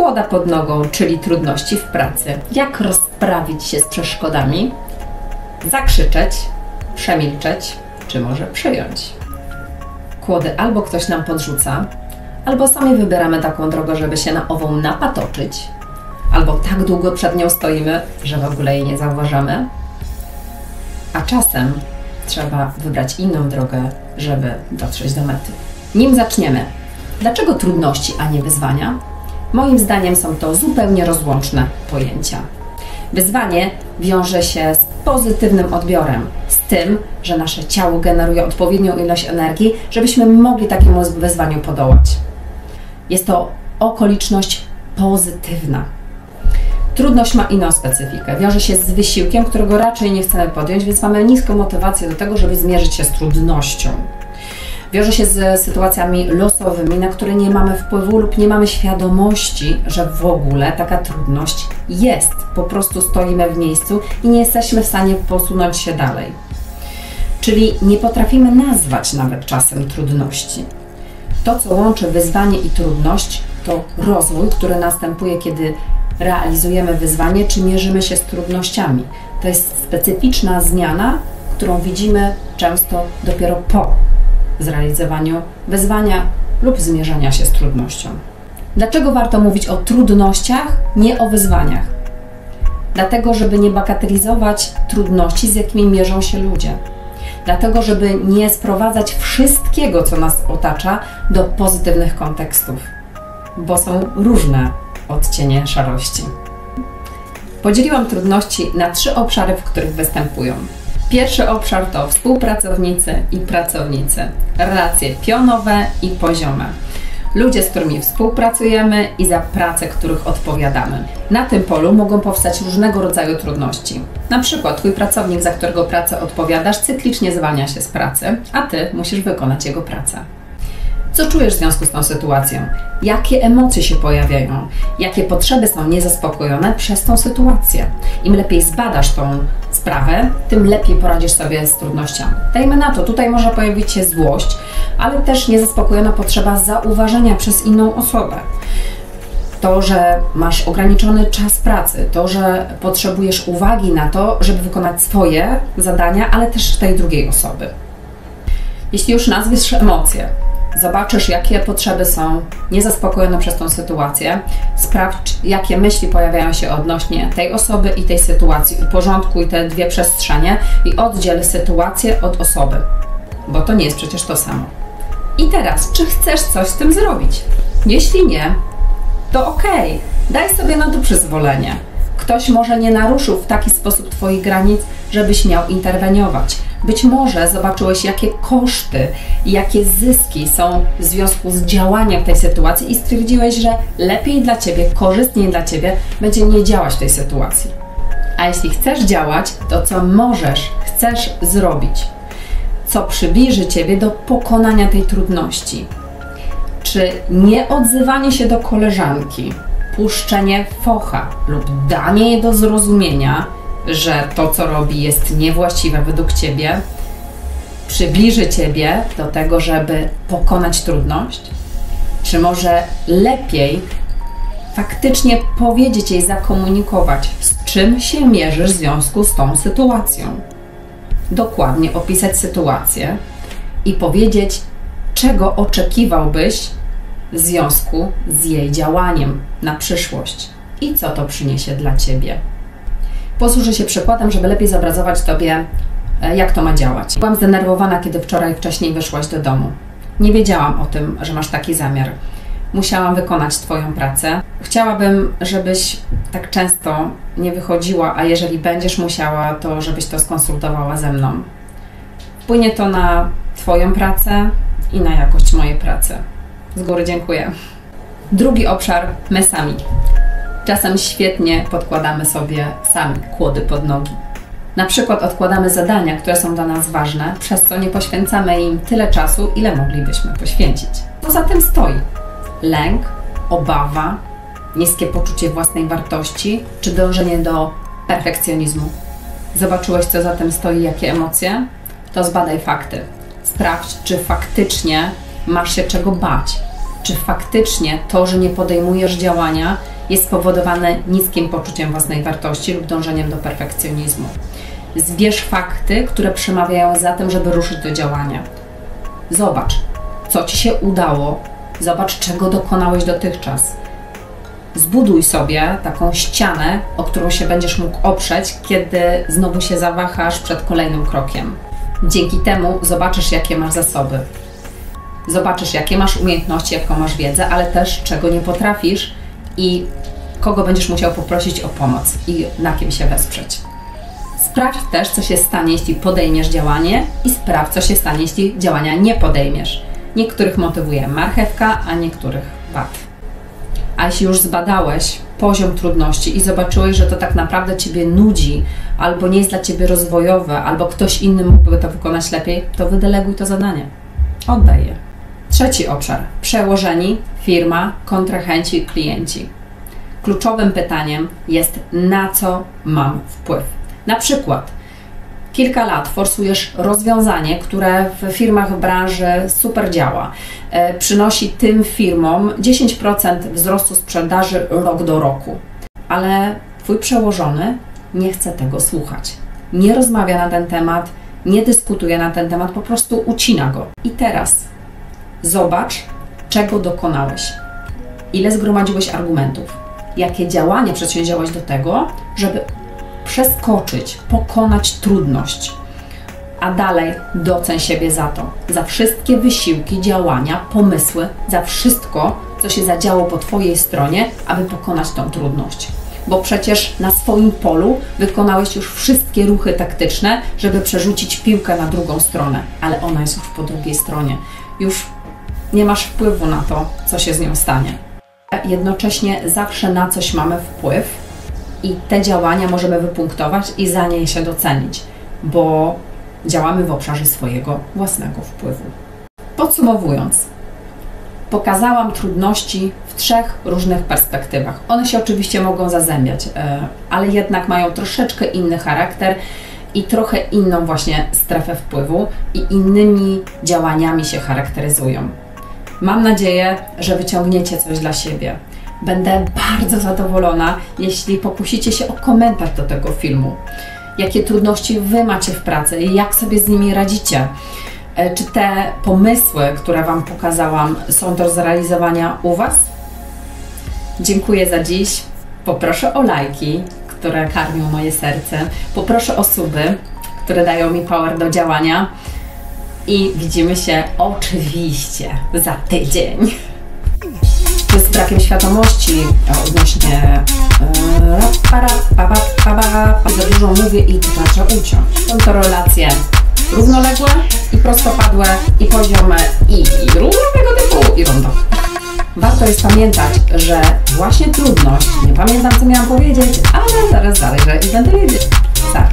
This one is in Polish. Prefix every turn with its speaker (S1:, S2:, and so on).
S1: kłoda pod nogą, czyli trudności w pracy. Jak rozprawić się z przeszkodami? Zakrzyczeć, przemilczeć, czy może przyjąć. Kłody albo ktoś nam podrzuca, albo sami wybieramy taką drogę, żeby się na ową napatoczyć, albo tak długo przed nią stoimy, że w ogóle jej nie zauważamy. A czasem trzeba wybrać inną drogę, żeby dotrzeć do mety. Nim zaczniemy, dlaczego trudności, a nie wyzwania? Moim zdaniem są to zupełnie rozłączne pojęcia. Wyzwanie wiąże się z pozytywnym odbiorem, z tym, że nasze ciało generuje odpowiednią ilość energii, żebyśmy mogli takiemu wyzwaniu podołać. Jest to okoliczność pozytywna. Trudność ma inną specyfikę. Wiąże się z wysiłkiem, którego raczej nie chcemy podjąć, więc mamy niską motywację do tego, żeby zmierzyć się z trudnością. Wiąże się z sytuacjami losowymi, na które nie mamy wpływu lub nie mamy świadomości, że w ogóle taka trudność jest. Po prostu stoimy w miejscu i nie jesteśmy w stanie posunąć się dalej. Czyli nie potrafimy nazwać nawet czasem trudności. To, co łączy wyzwanie i trudność, to rozwój, który następuje, kiedy realizujemy wyzwanie czy mierzymy się z trudnościami. To jest specyficzna zmiana, którą widzimy często dopiero po zrealizowaniu wyzwania lub zmierzenia się z trudnością. Dlaczego warto mówić o trudnościach, nie o wyzwaniach? Dlatego, żeby nie bagatelizować trudności, z jakimi mierzą się ludzie. Dlatego, żeby nie sprowadzać wszystkiego, co nas otacza, do pozytywnych kontekstów, bo są różne odcienie szarości. Podzieliłam trudności na trzy obszary, w których występują. Pierwszy obszar to współpracownicy i pracownicy, relacje pionowe i poziome. Ludzie, z którymi współpracujemy i za pracę, których odpowiadamy. Na tym polu mogą powstać różnego rodzaju trudności. Na przykład Twój pracownik, za którego pracę odpowiadasz, cyklicznie zwalnia się z pracy, a Ty musisz wykonać jego pracę. Co czujesz w związku z tą sytuacją? Jakie emocje się pojawiają? Jakie potrzeby są niezaspokojone przez tą sytuację? Im lepiej zbadasz tą sprawę, tym lepiej poradzisz sobie z trudnościami. Dajmy na to, tutaj może pojawić się złość, ale też niezaspokojona potrzeba zauważenia przez inną osobę. To, że masz ograniczony czas pracy, to, że potrzebujesz uwagi na to, żeby wykonać swoje zadania, ale też tej drugiej osoby. Jeśli już nazwiesz emocje, zobaczysz, jakie potrzeby są niezaspokojone przez tą sytuację, sprawdź, jakie myśli pojawiają się odnośnie tej osoby i tej sytuacji. Uporządkuj te dwie przestrzenie i oddziel sytuację od osoby, bo to nie jest przecież to samo. I teraz, czy chcesz coś z tym zrobić? Jeśli nie, to okej, daj sobie na to przyzwolenie. Ktoś może nie naruszył w taki sposób Twoich granic, żebyś miał interweniować być może zobaczyłeś, jakie koszty jakie zyski są w związku z działaniem w tej sytuacji i stwierdziłeś, że lepiej dla Ciebie, korzystniej dla Ciebie będzie nie działać w tej sytuacji. A jeśli chcesz działać, to co możesz, chcesz zrobić? Co przybliży Ciebie do pokonania tej trudności? Czy nieodzywanie się do koleżanki, puszczenie focha lub danie jej do zrozumienia, że to, co robi, jest niewłaściwe według ciebie, przybliży ciebie do tego, żeby pokonać trudność? Czy może lepiej faktycznie powiedzieć jej, zakomunikować, z czym się mierzysz w związku z tą sytuacją? Dokładnie opisać sytuację i powiedzieć, czego oczekiwałbyś w związku z jej działaniem na przyszłość i co to przyniesie dla ciebie. Posłużę się przykładem, żeby lepiej zobrazować Tobie, e, jak to ma działać. Byłam zdenerwowana, kiedy wczoraj wcześniej wyszłaś do domu. Nie wiedziałam o tym, że masz taki zamiar. Musiałam wykonać Twoją pracę. Chciałabym, żebyś tak często nie wychodziła, a jeżeli będziesz musiała, to żebyś to skonsultowała ze mną. Wpłynie to na Twoją pracę i na jakość mojej pracy. Z góry dziękuję. Drugi obszar my sami. Czasem świetnie podkładamy sobie sami kłody pod nogi. Na przykład odkładamy zadania, które są dla nas ważne, przez co nie poświęcamy im tyle czasu, ile moglibyśmy poświęcić. Co za tym stoi? Lęk, obawa, niskie poczucie własnej wartości czy dążenie do perfekcjonizmu. Zobaczyłeś, co za tym stoi, jakie emocje? To zbadaj fakty. Sprawdź, czy faktycznie masz się czego bać, czy faktycznie to, że nie podejmujesz działania, jest spowodowane niskim poczuciem własnej wartości lub dążeniem do perfekcjonizmu. Zbierz fakty, które przemawiają za tym, żeby ruszyć do działania. Zobacz, co ci się udało, zobacz, czego dokonałeś dotychczas. Zbuduj sobie taką ścianę, o którą się będziesz mógł oprzeć, kiedy znowu się zawahasz przed kolejnym krokiem. Dzięki temu zobaczysz, jakie masz zasoby. Zobaczysz, jakie masz umiejętności, jaką masz wiedzę, ale też czego nie potrafisz i kogo będziesz musiał poprosić o pomoc i na kim się wesprzeć. Sprawdź też, co się stanie, jeśli podejmiesz działanie i sprawdź, co się stanie, jeśli działania nie podejmiesz. Niektórych motywuje marchewka, a niektórych bat. A jeśli już zbadałeś poziom trudności i zobaczyłeś, że to tak naprawdę Ciebie nudzi, albo nie jest dla Ciebie rozwojowe, albo ktoś inny mógłby to wykonać lepiej, to wydeleguj to zadanie. Oddaj je. Trzeci obszar. Przełożeni, firma, kontrahenci, klienci. Kluczowym pytaniem jest, na co mam wpływ. Na przykład, kilka lat forsujesz rozwiązanie, które w firmach w branży super działa. E, przynosi tym firmom 10% wzrostu sprzedaży rok do roku, ale Twój przełożony nie chce tego słuchać. Nie rozmawia na ten temat, nie dyskutuje na ten temat, po prostu ucina go. I teraz zobacz, czego dokonałeś. Ile zgromadziłeś argumentów? Jakie działanie przedsięwziąłeś do tego, żeby przeskoczyć, pokonać trudność, a dalej doceń siebie za to, za wszystkie wysiłki, działania, pomysły, za wszystko, co się zadziało po Twojej stronie, aby pokonać tą trudność. Bo przecież na swoim polu wykonałeś już wszystkie ruchy taktyczne, żeby przerzucić piłkę na drugą stronę, ale ona jest już po drugiej stronie. Już nie masz wpływu na to, co się z nią stanie. Jednocześnie zawsze na coś mamy wpływ, i te działania możemy wypunktować i za nie się docenić, bo działamy w obszarze swojego własnego wpływu. Podsumowując, pokazałam trudności w trzech różnych perspektywach. One się oczywiście mogą zazębiać, e, ale jednak mają troszeczkę inny charakter i trochę inną właśnie strefę wpływu i innymi działaniami się charakteryzują. Mam nadzieję, że wyciągniecie coś dla siebie, Będę bardzo zadowolona, jeśli pokusicie się o komentarz do tego filmu. Jakie trudności Wy macie w pracy i jak sobie z nimi radzicie? E, czy te pomysły, które Wam pokazałam, są do zrealizowania u Was? Dziękuję za dziś. Poproszę o lajki, które karmią moje serce. Poproszę o suby, które dają mi power do działania. I widzimy się oczywiście za tydzień z brakiem świadomości odnośnie e, za dużo mówię i trzeba uciąć. Są to relacje równoległe i prostopadłe i poziome i, i różnego typu i rondo. Warto jest pamiętać, że właśnie trudność, nie pamiętam co miałam powiedzieć, ale zaraz dalej, że i będę wiedzieć. Zaraz.